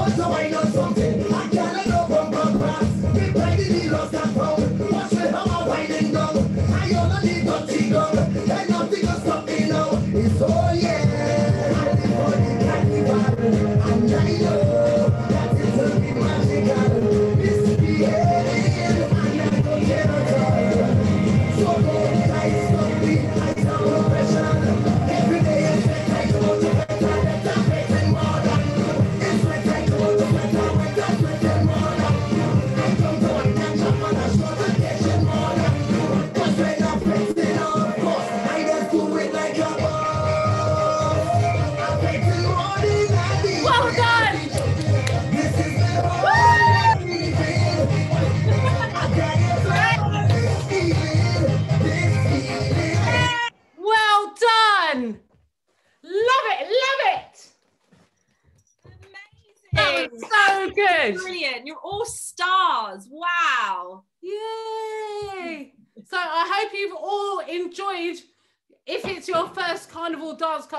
What's the wine or something? I can't go from from We buy the lost and found. What's the hammer winding down? I only need to see Love it. Love it. Amazing. That was so good. Brilliant. You're all stars. Wow. Yay. so I hope you've all enjoyed. If it's your first carnival dance class,